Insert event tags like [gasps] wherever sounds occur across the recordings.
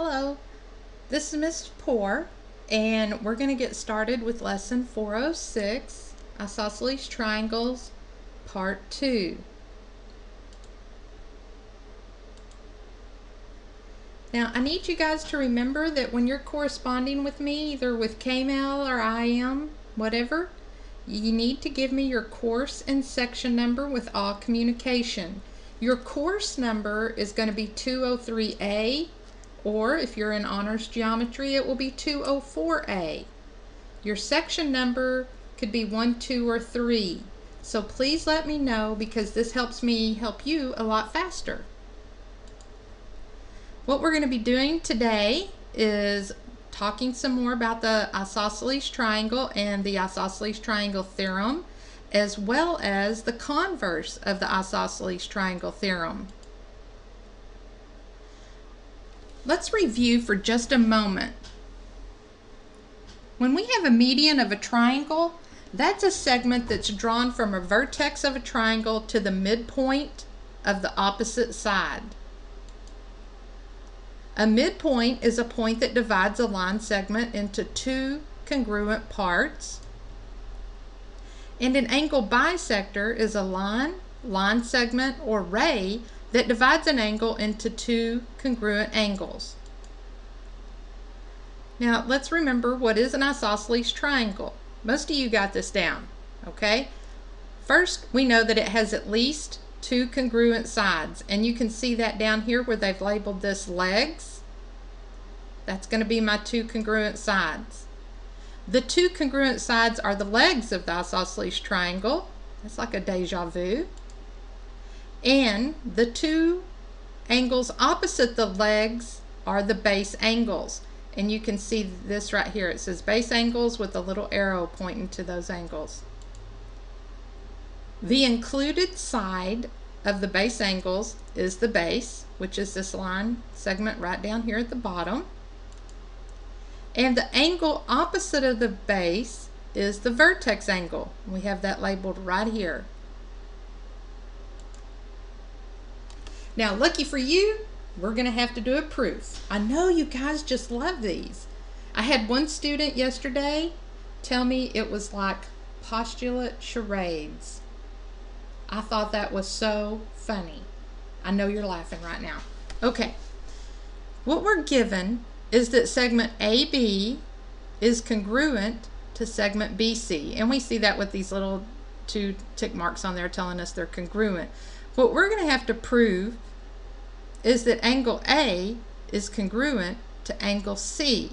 Hello, this is Miss Poer, and we're going to get started with lesson 406, Isosceles Triangles, Part 2. Now, I need you guys to remember that when you're corresponding with me, either with KMail or IM, whatever, you need to give me your course and section number with all communication. Your course number is going to be 203A, or if you're in honors geometry, it will be 204A. Your section number could be 1, 2, or 3. So please let me know because this helps me help you a lot faster. What we're going to be doing today is talking some more about the isosceles triangle and the isosceles triangle theorem, as well as the converse of the isosceles triangle theorem. Let's review for just a moment. When we have a median of a triangle, that's a segment that's drawn from a vertex of a triangle to the midpoint of the opposite side. A midpoint is a point that divides a line segment into two congruent parts. And an angle bisector is a line, line segment, or ray that divides an angle into two congruent angles. Now let's remember what is an isosceles triangle. Most of you got this down, okay? First, we know that it has at least two congruent sides. And you can see that down here where they've labeled this legs. That's going to be my two congruent sides. The two congruent sides are the legs of the isosceles triangle. That's like a deja vu. And the two angles opposite the legs are the base angles. And you can see this right here. It says base angles with a little arrow pointing to those angles. The included side of the base angles is the base, which is this line segment right down here at the bottom. And the angle opposite of the base is the vertex angle. We have that labeled right here. Now, lucky for you, we're going to have to do a proof. I know you guys just love these. I had one student yesterday tell me it was like postulate charades. I thought that was so funny. I know you're laughing right now. Okay. What we're given is that segment AB is congruent to segment BC. And we see that with these little two tick marks on there telling us they're congruent. What we're going to have to prove is that angle A is congruent to angle C.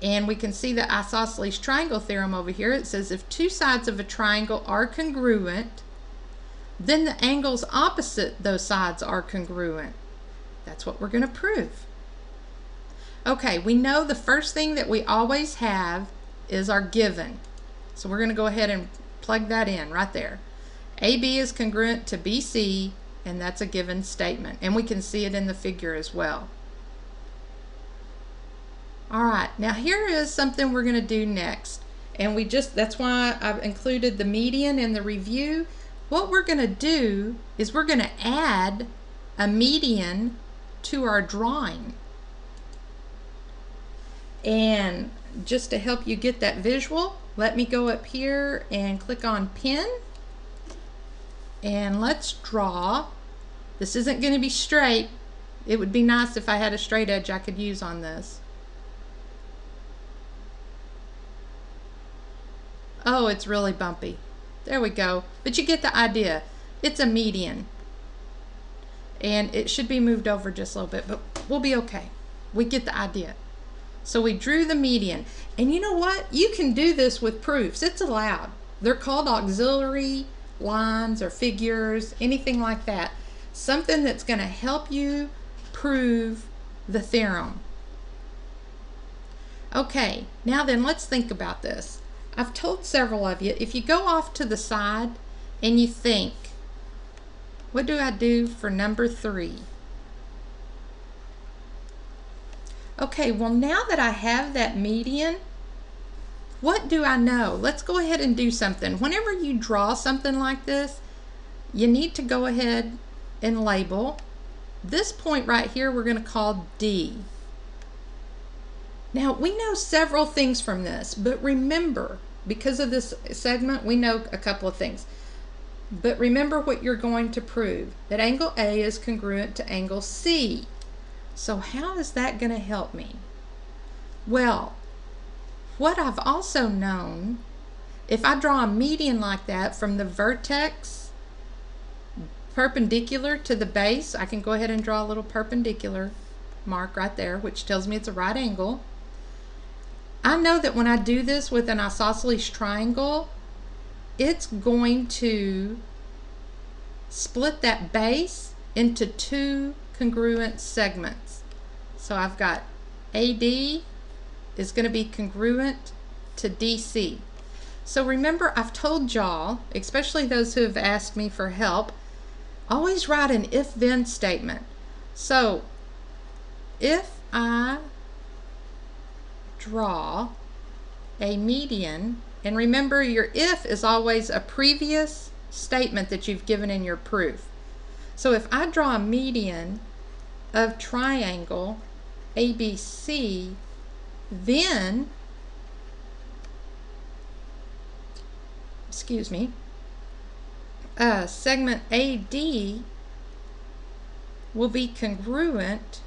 And we can see the isosceles triangle theorem over here. It says if two sides of a triangle are congruent, then the angles opposite those sides are congruent. That's what we're going to prove. Okay, we know the first thing that we always have is our given. So we're going to go ahead and plug that in right there. AB is congruent to BC and that's a given statement. And we can see it in the figure as well. All right, now here is something we're going to do next. And we just, that's why I've included the median in the review. What we're going to do is we're going to add a median to our drawing. And just to help you get that visual, let me go up here and click on pin. And let's draw this isn't going to be straight. It would be nice if I had a straight edge I could use on this. Oh, it's really bumpy. There we go. But you get the idea. It's a median. And it should be moved over just a little bit, but we'll be okay. We get the idea. So we drew the median. And you know what? You can do this with proofs. It's allowed. They're called auxiliary lines or figures, anything like that something that's going to help you prove the theorem. Okay, now then let's think about this. I've told several of you, if you go off to the side and you think, what do I do for number three? Okay, well now that I have that median, what do I know? Let's go ahead and do something. Whenever you draw something like this, you need to go ahead and label This point right here we're going to call D. Now we know several things from this, but remember, because of this segment, we know a couple of things. But remember what you're going to prove, that angle A is congruent to angle C. So how is that going to help me? Well, what I've also known, if I draw a median like that from the vertex perpendicular to the base, I can go ahead and draw a little perpendicular mark right there, which tells me it's a right angle. I know that when I do this with an isosceles triangle, it's going to split that base into two congruent segments. So I've got AD is going to be congruent to DC. So remember, I've told y'all, especially those who have asked me for help, always write an if-then statement. So if I draw a median, and remember your if is always a previous statement that you've given in your proof. So if I draw a median of triangle ABC, then, excuse me, uh, segment AD will be congruent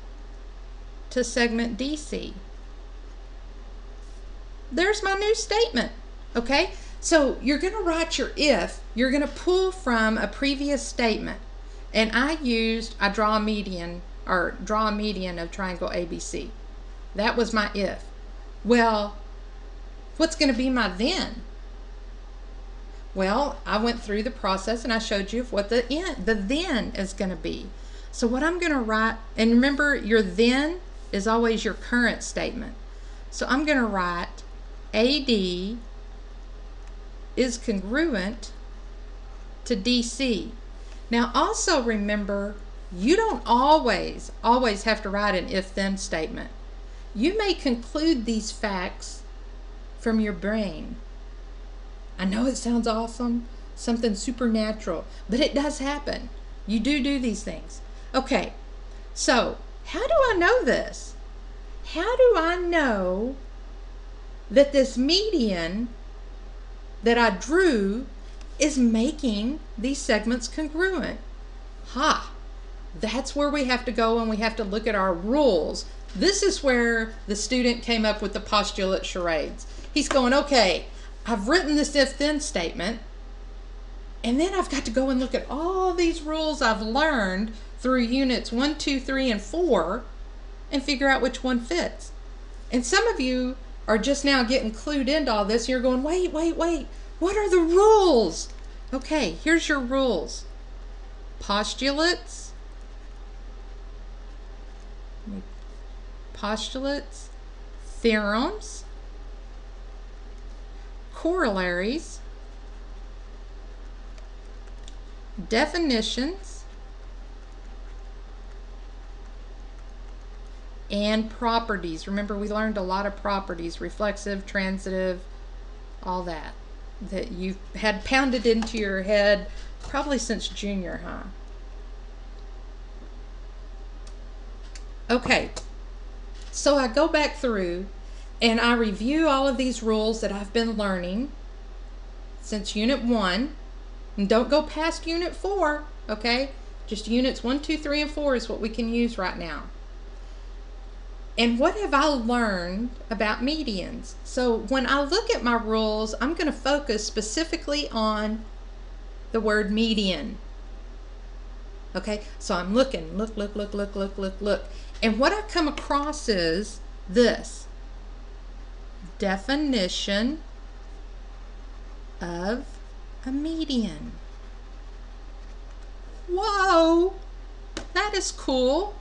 to segment DC there's my new statement. Okay? So you're going to write your if. You're going to pull from a previous statement. And I used, I draw a median, or draw a median of triangle ABC. That was my if. Well, what's going to be my then? Well, I went through the process and I showed you what the the then is going to be. So what I'm going to write, and remember your then is always your current statement. So I'm going to write AD is congruent to DC. Now also remember, you don't always, always have to write an if-then statement. You may conclude these facts from your brain. I know it sounds awesome, something supernatural, but it does happen. You do do these things. Okay, so how do I know this? How do I know that this median that I drew is making these segments congruent. Ha! That's where we have to go and we have to look at our rules. This is where the student came up with the postulate charades. He's going, okay, I've written this if-then statement, and then I've got to go and look at all these rules I've learned through units 1, 2, 3, and 4 and figure out which one fits. And some of you are just now getting clued into all this, you're going, wait, wait, wait, what are the rules? Okay, here's your rules. Postulates, postulates, theorems, corollaries, definitions, and properties. Remember, we learned a lot of properties, reflexive, transitive, all that, that you've had pounded into your head probably since junior high. Okay, so I go back through and I review all of these rules that I've been learning since Unit 1. And don't go past Unit 4, okay? Just Units 1, 2, 3, and 4 is what we can use right now. And what have I learned about medians? So when I look at my rules, I'm going to focus specifically on the word median. Okay, so I'm looking, look, look, look, look, look, look, look. And what I come across is this definition of a median. Whoa, that is cool.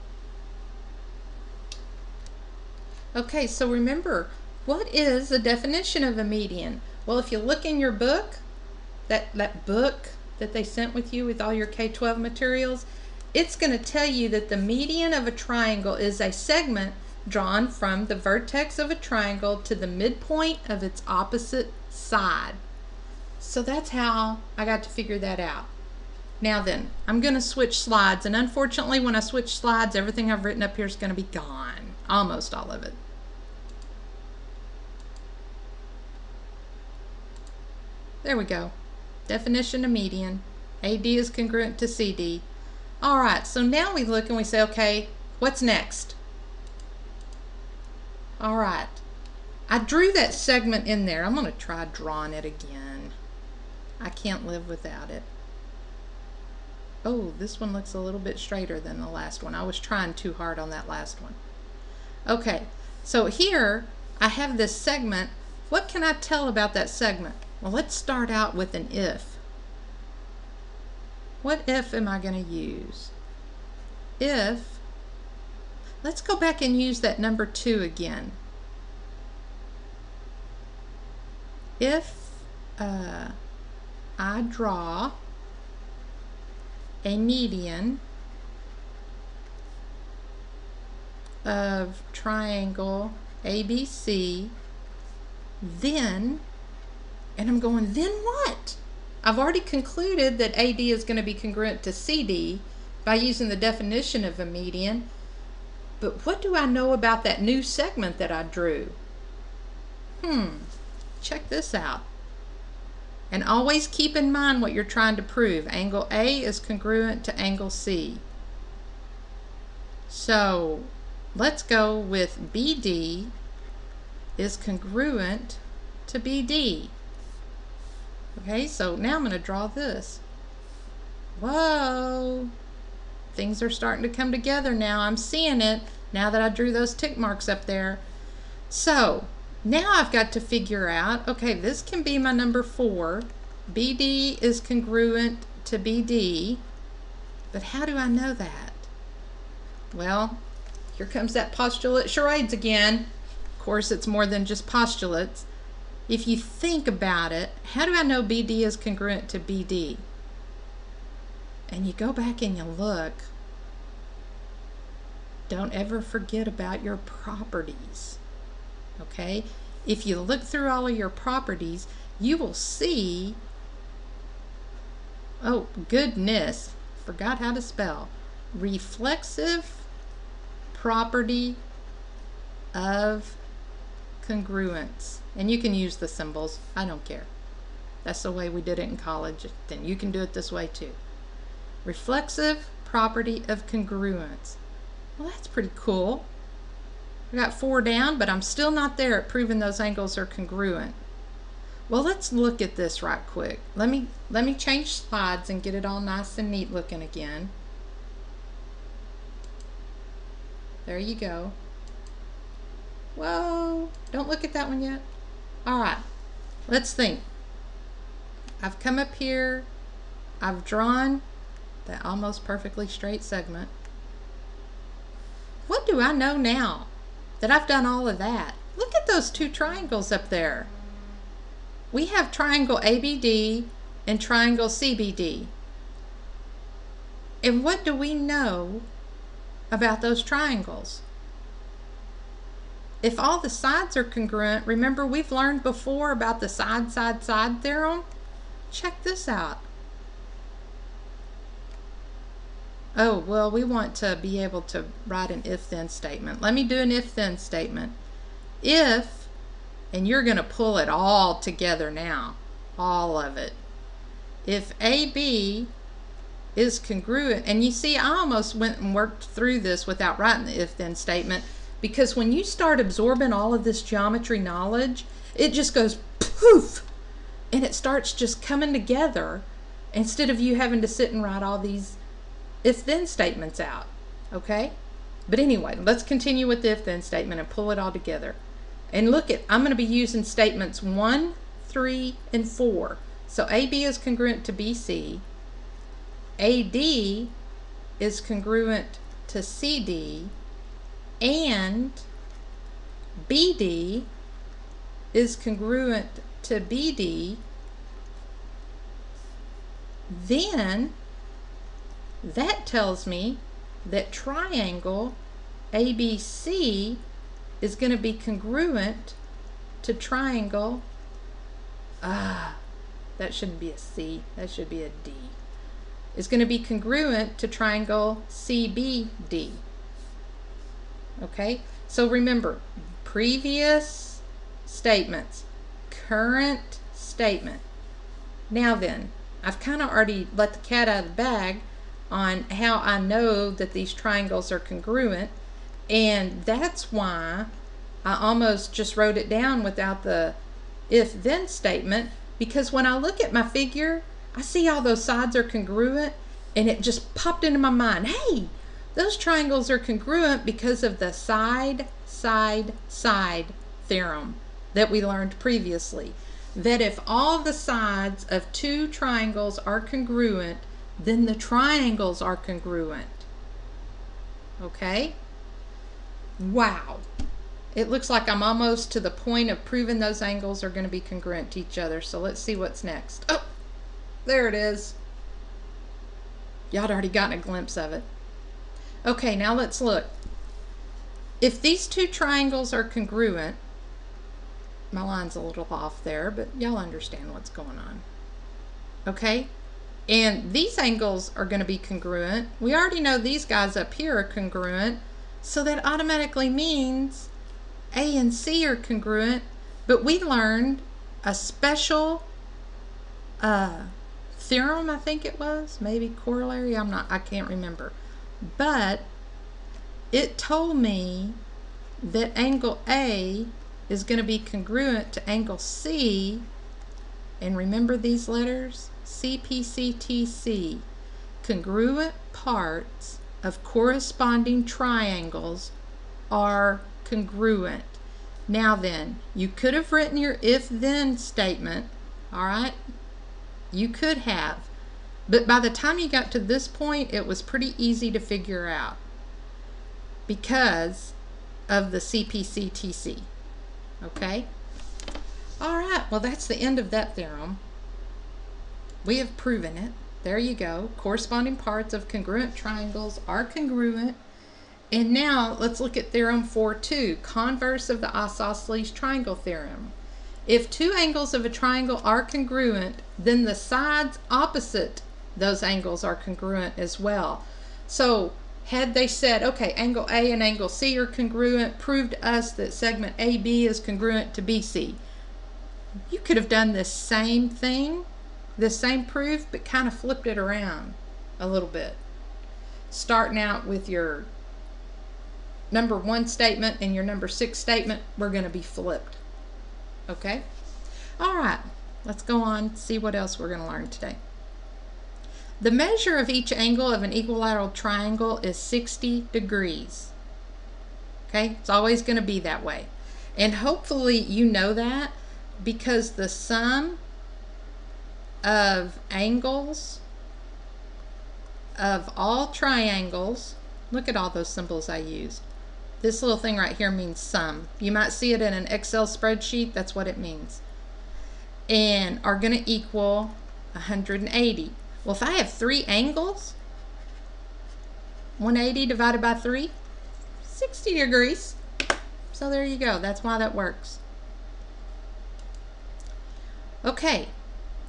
Okay, so remember, what is the definition of a median? Well, if you look in your book, that, that book that they sent with you with all your K-12 materials, it's going to tell you that the median of a triangle is a segment drawn from the vertex of a triangle to the midpoint of its opposite side. So that's how I got to figure that out. Now then, I'm going to switch slides, and unfortunately when I switch slides, everything I've written up here is going to be gone. Almost all of it. There we go. Definition of median. AD is congruent to CD. All right, so now we look and we say, okay, what's next? All right. I drew that segment in there. I'm going to try drawing it again. I can't live without it. Oh, this one looks a little bit straighter than the last one. I was trying too hard on that last one. Okay, so here I have this segment. What can I tell about that segment? Well, let's start out with an if. What if am I going to use? If, let's go back and use that number 2 again. If uh, I draw a median of triangle ABC, then, and I'm going, then what? I've already concluded that AD is going to be congruent to CD by using the definition of a median, but what do I know about that new segment that I drew? Hmm, check this out. And always keep in mind what you're trying to prove. Angle A is congruent to angle C. So let's go with BD is congruent to BD. Okay, so now I'm going to draw this. Whoa! Things are starting to come together now. I'm seeing it now that I drew those tick marks up there. So now I've got to figure out, okay, this can be my number four. BD is congruent to BD, but how do I know that? Well, here comes that postulate charades again. Of course, it's more than just postulates. If you think about it, how do I know BD is congruent to BD? And you go back and you look. Don't ever forget about your properties okay? If you look through all of your properties, you will see, oh goodness, forgot how to spell, reflexive property of congruence. And you can use the symbols, I don't care. That's the way we did it in college, then you can do it this way too. Reflexive property of congruence. Well, that's pretty cool. I got four down, but I'm still not there at proving those angles are congruent. Well, let's look at this right quick. Let me, let me change slides and get it all nice and neat looking again. There you go. Whoa, don't look at that one yet. All right, let's think. I've come up here, I've drawn that almost perfectly straight segment. What do I know now? that I've done all of that. Look at those two triangles up there. We have triangle ABD and triangle CBD. And what do we know about those triangles? If all the sides are congruent, remember we've learned before about the side, side, side theorem? Check this out. Oh, well, we want to be able to write an if-then statement. Let me do an if-then statement. If, and you're going to pull it all together now, all of it. If AB is congruent, and you see, I almost went and worked through this without writing the if-then statement, because when you start absorbing all of this geometry knowledge, it just goes poof, and it starts just coming together instead of you having to sit and write all these if then statements out. Okay? But anyway, let's continue with the if then statement and pull it all together. And look at, I'm going to be using statements 1, 3, and 4. So AB is congruent to BC. AD is congruent to CD. And BD is congruent to BD. Then that tells me that triangle ABC is going to be congruent to triangle, ah, that shouldn't be a C, that should be a D. is going to be congruent to triangle CBD. Okay, so remember, previous statements, current statement. Now then, I've kind of already let the cat out of the bag on how I know that these triangles are congruent, and that's why I almost just wrote it down without the if then statement because when I look at my figure, I see all those sides are congruent and it just popped into my mind hey, those triangles are congruent because of the side, side, side theorem that we learned previously. That if all the sides of two triangles are congruent, then the triangles are congruent. Okay? Wow. It looks like I'm almost to the point of proving those angles are going to be congruent to each other. So let's see what's next. Oh, there it is. Y'all had already gotten a glimpse of it. Okay, now let's look. If these two triangles are congruent, my line's a little off there, but y'all understand what's going on. Okay? And these angles are going to be congruent. We already know these guys up here are congruent, so that automatically means A and C are congruent, but we learned a special uh, theorem, I think it was, maybe corollary, I'm not, I can't remember. But it told me that angle A is going to be congruent to angle C, and remember these letters? CPCTC, congruent parts of corresponding triangles are congruent. Now then, you could have written your if-then statement, all right? You could have. But by the time you got to this point, it was pretty easy to figure out because of the CPCTC. Okay? All right, well, that's the end of that theorem. We have proven it. There you go. Corresponding parts of congruent triangles are congruent. And now let's look at theorem 4.2, converse of the isosceles triangle theorem. If two angles of a triangle are congruent, then the sides opposite those angles are congruent as well. So had they said, okay, angle A and angle C are congruent, prove to us that segment AB is congruent to BC. You could have done the same thing the same proof, but kind of flipped it around a little bit. Starting out with your number one statement and your number six statement, we're going to be flipped. Okay? All right, let's go on, see what else we're going to learn today. The measure of each angle of an equilateral triangle is 60 degrees. Okay, it's always going to be that way. And hopefully you know that because the sum of angles of all triangles. Look at all those symbols I used. This little thing right here means sum. You might see it in an Excel spreadsheet. That's what it means. And are going to equal 180. Well, if I have three angles, 180 divided by 3, 60 degrees. So there you go. That's why that works. Okay,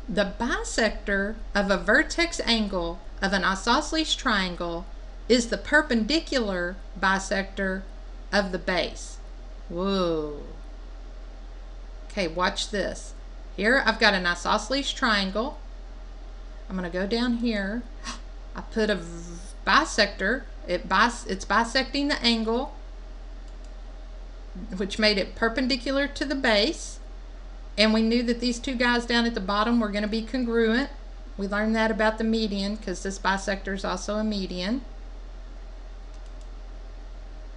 the bisector of a vertex angle of an isosceles triangle is the perpendicular bisector of the base. Whoa. Okay, watch this. Here I've got an isosceles triangle. I'm going to go down here. [gasps] I put a bisector. It bis it's bisecting the angle, which made it perpendicular to the base. And we knew that these two guys down at the bottom were going to be congruent. We learned that about the median because this bisector is also a median.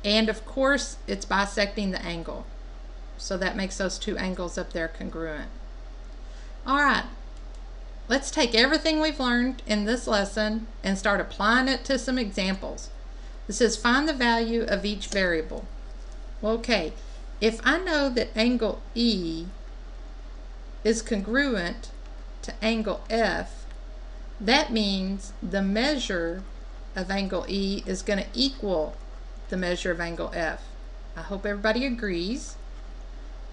And of course, it's bisecting the angle. So that makes those two angles up there congruent. All right, let's take everything we've learned in this lesson and start applying it to some examples. This says find the value of each variable. Well, okay, if I know that angle E is congruent to angle F, that means the measure of angle E is going to equal the measure of angle F. I hope everybody agrees.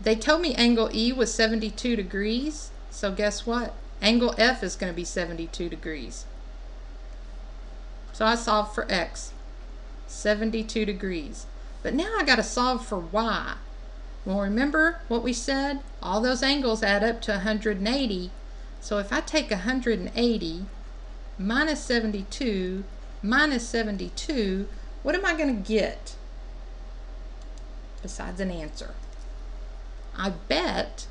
They told me angle E was 72 degrees, so guess what? Angle F is going to be 72 degrees. So I solved for x, 72 degrees. But now I got to solve for y. Well, remember what we said? All those angles add up to 180. So if I take 180 minus 72 minus 72, what am I going to get besides an answer? I bet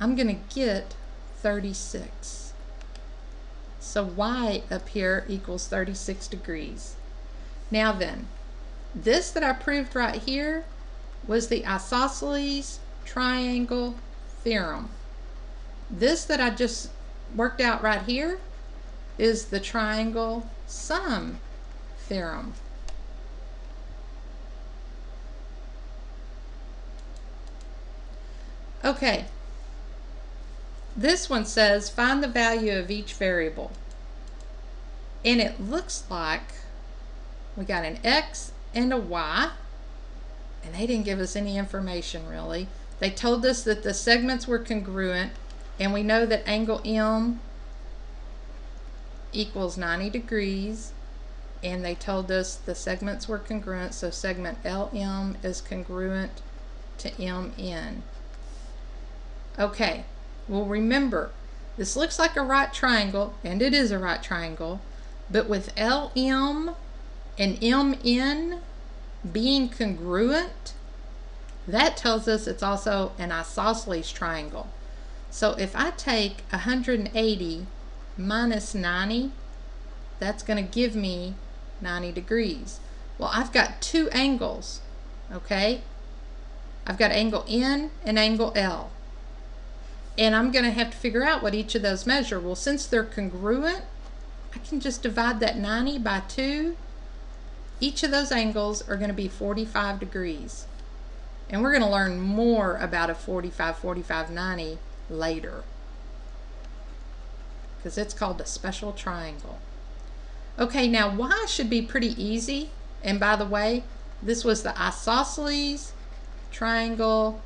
I'm going to get 36. So y up here equals 36 degrees. Now then, this that I proved right here was the isosceles triangle theorem. This that I just worked out right here is the triangle sum theorem. Okay, this one says find the value of each variable. And it looks like we got an x and a y, and they didn't give us any information really. They told us that the segments were congruent, and we know that angle M equals 90 degrees, and they told us the segments were congruent, so segment LM is congruent to MN. Okay, well remember, this looks like a right triangle, and it is a right triangle, but with LM and MN being congruent, that tells us it's also an isosceles triangle. So if I take 180 minus 90, that's going to give me 90 degrees. Well, I've got two angles, okay? I've got angle N and angle L. And I'm going to have to figure out what each of those measure. Well, since they're congruent, I can just divide that 90 by 2. Each of those angles are going to be 45 degrees. And we're going to learn more about a 45, 45, 90 later. Because it's called a special triangle. Okay, now y should be pretty easy. And by the way, this was the isosceles triangle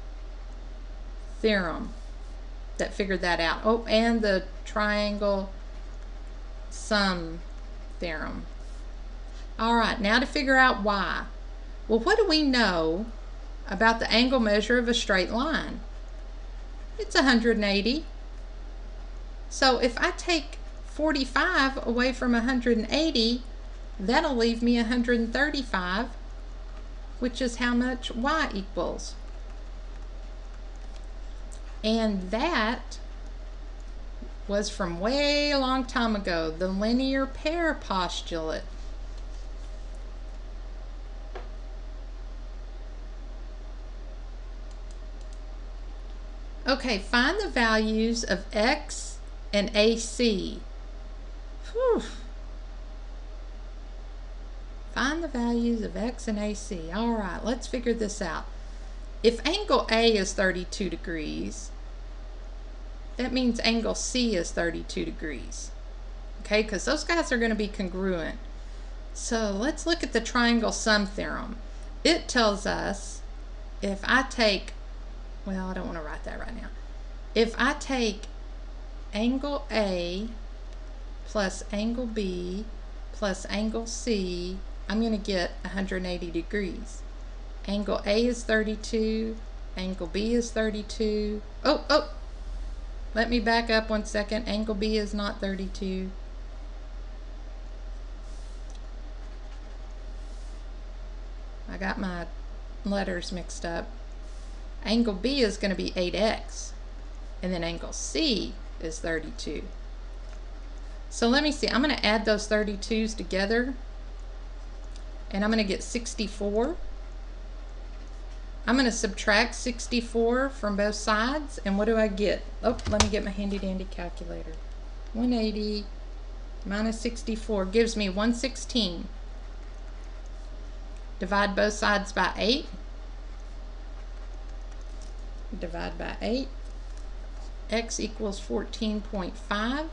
theorem that figured that out. Oh, and the triangle sum theorem. All right, now to figure out y. Well, what do we know about the angle measure of a straight line? It's 180. So if I take 45 away from 180, that'll leave me 135, which is how much y equals. And that was from way a long time ago, the linear pair postulate. Okay, find the values of x and AC. Whew. Find the values of x and AC. All right, let's figure this out. If angle A is 32 degrees, that means angle C is 32 degrees. Okay, because those guys are going to be congruent. So let's look at the triangle sum theorem. It tells us if I take, well, I don't want to write that right now. If I take angle A plus angle B plus angle C, I'm going to get 180 degrees. Angle A is 32, angle B is 32. Oh, oh, let me back up one second. Angle B is not 32. I got my letters mixed up. Angle B is going to be 8x. And then angle C is 32. So let me see. I'm going to add those 32s together. And I'm going to get 64. I'm going to subtract 64 from both sides, and what do I get? Oh, let me get my handy dandy calculator. 180 minus 64 gives me 116. Divide both sides by 8. Divide by 8. x equals 14.5.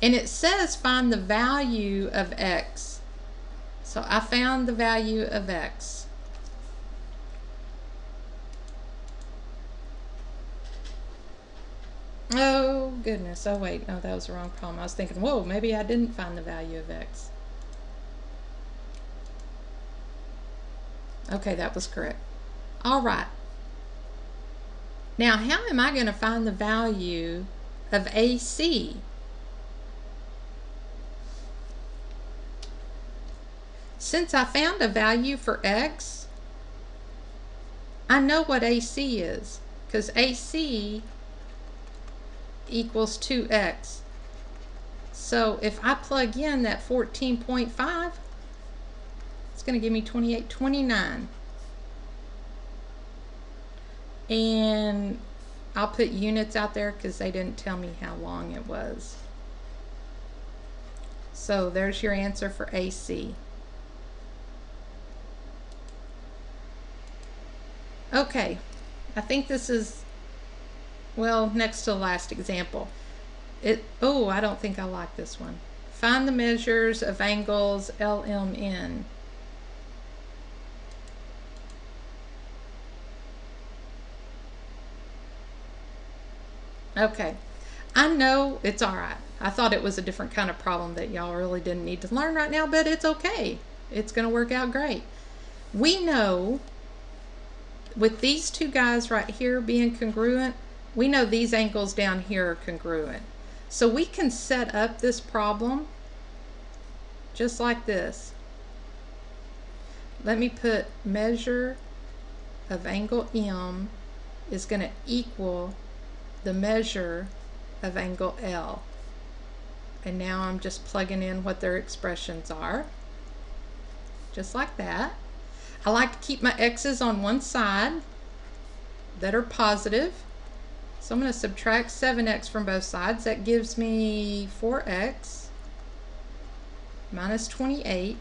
And it says find the value of x. So I found the value of x. Oh, goodness. Oh, wait. No, that was the wrong problem. I was thinking, whoa, maybe I didn't find the value of x. Okay, that was correct. All right. Now, how am I going to find the value of AC? Since I found a value for x, I know what AC is because AC equals 2x. So if I plug in that 14.5, it's going to give me 28.29. And I'll put units out there because they didn't tell me how long it was. So there's your answer for AC. Okay, I think this is, well, next to the last example. It, oh, I don't think I like this one. Find the measures of angles LMN. Okay, I know it's all right. I thought it was a different kind of problem that y'all really didn't need to learn right now, but it's okay. It's going to work out great. We know with these two guys right here being congruent, we know these angles down here are congruent. So we can set up this problem just like this. Let me put measure of angle M is going to equal the measure of angle L. And now I'm just plugging in what their expressions are. Just like that. I like to keep my x's on one side that are positive. So I'm going to subtract 7x from both sides. That gives me 4x minus 28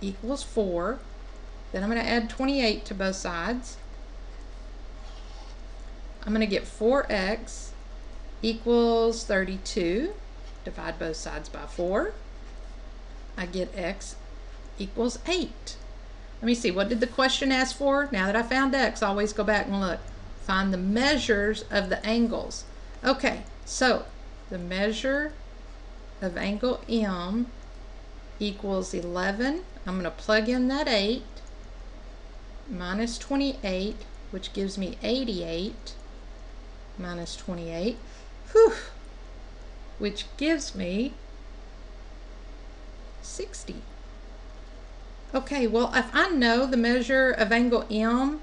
equals 4. Then I'm going to add 28 to both sides. I'm going to get 4x equals 32. Divide both sides by 4. I get x equals 8. Let me see, what did the question ask for? Now that I found x, I always go back and look. Find the measures of the angles. Okay, so the measure of angle M equals 11. I'm going to plug in that 8 minus 28, which gives me 88 minus 28, whew, which gives me 60. Okay, well, if I know the measure of angle M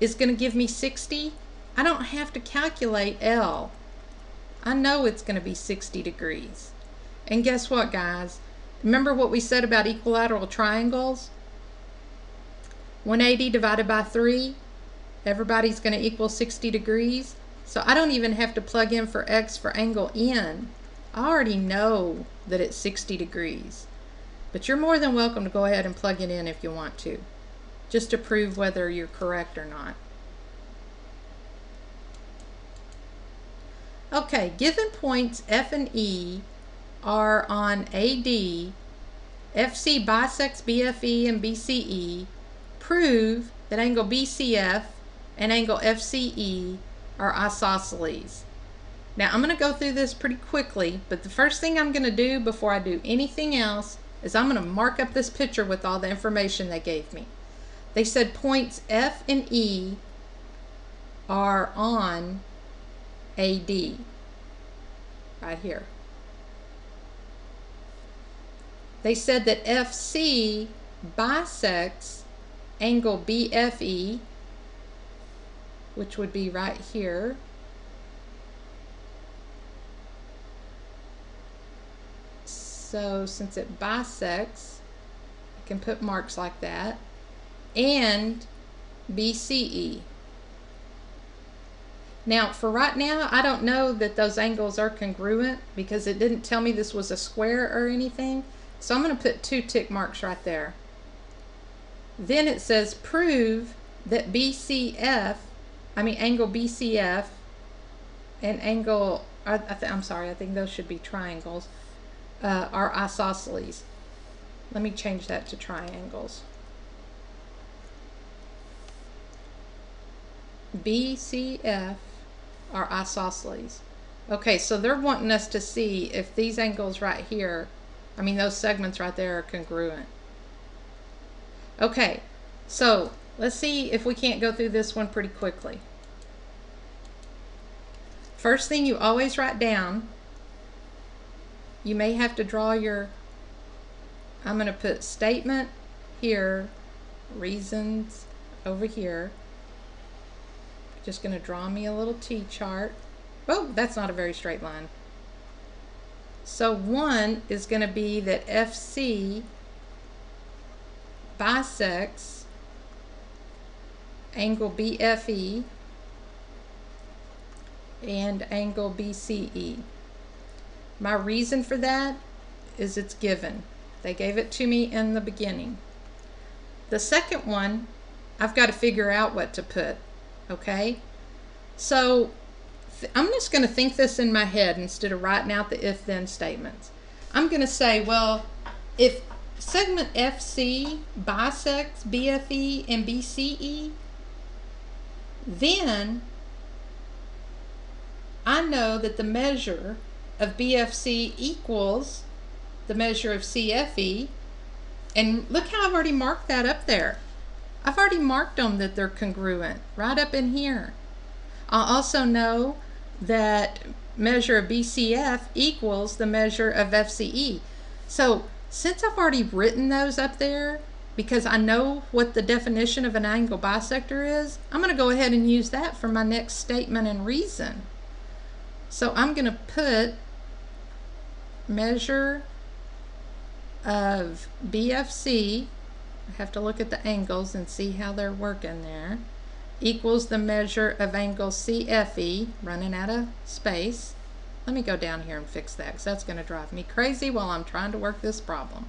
is going to give me 60, I don't have to calculate L. I know it's going to be 60 degrees. And guess what, guys? Remember what we said about equilateral triangles? 180 divided by 3, everybody's going to equal 60 degrees. So I don't even have to plug in for x for angle N. I already know that it's 60 degrees. But you're more than welcome to go ahead and plug it in if you want to, just to prove whether you're correct or not. Okay, given points F and E are on AD, FC bisects BFE and BCE, prove that angle BCF and angle FCE are isosceles. Now I'm going to go through this pretty quickly, but the first thing I'm going to do before I do anything else is I'm going to mark up this picture with all the information they gave me. They said points F and E are on AD, right here. They said that FC bisects angle BFE, which would be right here, So since it bisects, I can put marks like that. And BCE. Now, for right now, I don't know that those angles are congruent because it didn't tell me this was a square or anything. So I'm going to put two tick marks right there. Then it says prove that BCF, I mean angle BCF and angle, I, I I'm sorry, I think those should be triangles uh, are isosceles. Let me change that to triangles. BCF are isosceles. Okay, so they're wanting us to see if these angles right here, I mean those segments right there are congruent. Okay, so let's see if we can't go through this one pretty quickly. First thing you always write down, you may have to draw your, I'm going to put statement here, reasons over here. Just going to draw me a little T-chart. Oh, that's not a very straight line. So one is going to be that FC bisects angle BFE and angle BCE. My reason for that is it's given. They gave it to me in the beginning. The second one, I've got to figure out what to put, okay? So I'm just going to think this in my head instead of writing out the if-then statements. I'm going to say, well, if segment FC bisects BFE and BCE, then I know that the measure of BFC equals the measure of CFE. And look how I've already marked that up there. I've already marked them that they're congruent right up in here. I also know that measure of BCF equals the measure of FCE. So since I've already written those up there, because I know what the definition of an angle bisector is, I'm going to go ahead and use that for my next statement and reason. So I'm going to put measure of BFC, I have to look at the angles and see how they're working there, equals the measure of angle CFE, running out of space. Let me go down here and fix that because that's going to drive me crazy while I'm trying to work this problem.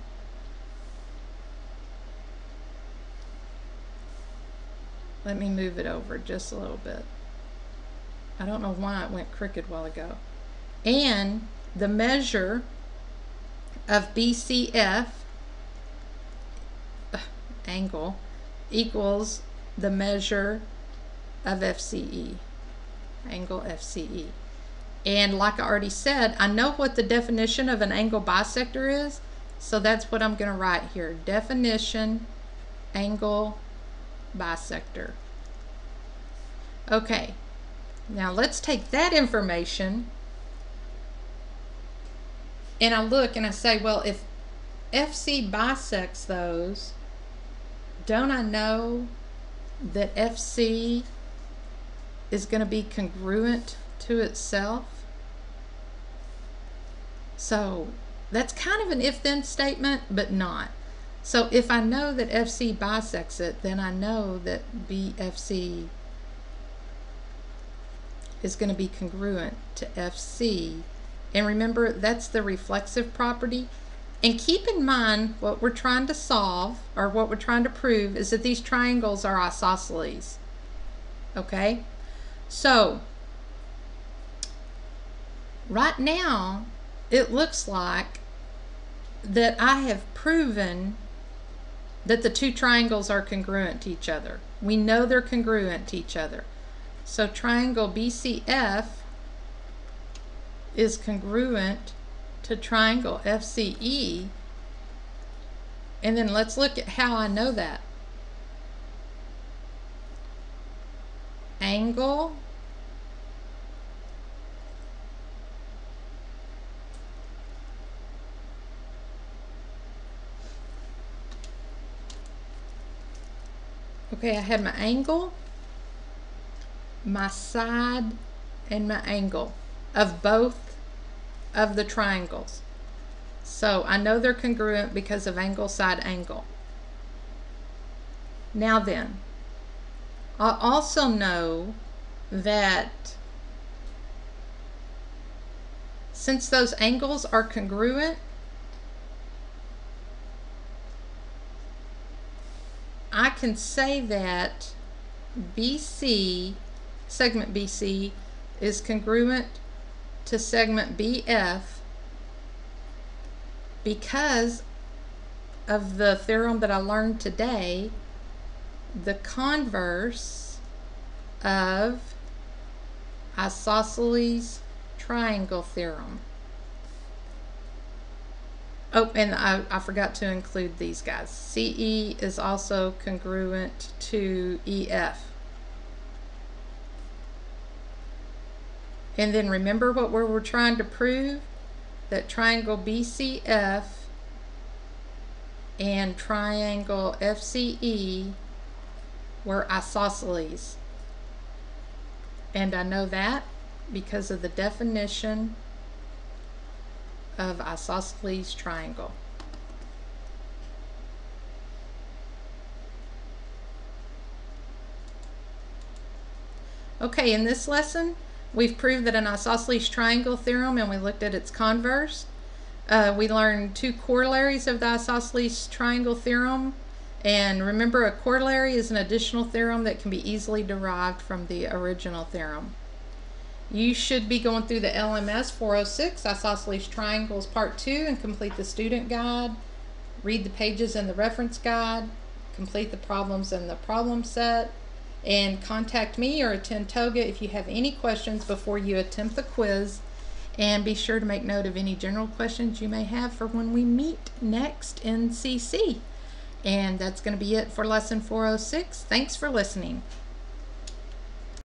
Let me move it over just a little bit. I don't know why it went crooked while ago. And the measure of BCF uh, angle equals the measure of FCE, angle FCE. And like I already said, I know what the definition of an angle bisector is, so that's what I'm going to write here. Definition, angle bisector. Okay, now let's take that information and I look and I say, well, if FC bisects those, don't I know that FC is going to be congruent to itself? So that's kind of an if-then statement, but not. So if I know that FC bisects it, then I know that BFC is going to be congruent to FC and remember, that's the reflexive property. And keep in mind what we're trying to solve, or what we're trying to prove, is that these triangles are isosceles. Okay? So, right now, it looks like that I have proven that the two triangles are congruent to each other. We know they're congruent to each other. So triangle BCF is congruent to triangle FCE. And then let's look at how I know that. Angle Okay, I had my angle, my side, and my angle of both of the triangles. So I know they're congruent because of angle side angle. Now then, I also know that since those angles are congruent, I can say that BC, segment BC, is congruent to segment BF because of the theorem that I learned today, the converse of isosceles triangle theorem. Oh, and I, I forgot to include these guys. CE is also congruent to EF. And then remember what we were trying to prove? That triangle BCF and triangle FCE were isosceles. And I know that because of the definition of isosceles triangle. Okay, in this lesson, we've proved that an isosceles triangle theorem and we looked at its converse. Uh, we learned two corollaries of the isosceles triangle theorem. And remember, a corollary is an additional theorem that can be easily derived from the original theorem. You should be going through the LMS 406 Isosceles Triangles Part 2 and complete the student guide. Read the pages in the reference guide. Complete the problems in the problem set. And contact me or attend TOGA if you have any questions before you attempt the quiz. And be sure to make note of any general questions you may have for when we meet next in CC. And that's going to be it for Lesson 406. Thanks for listening.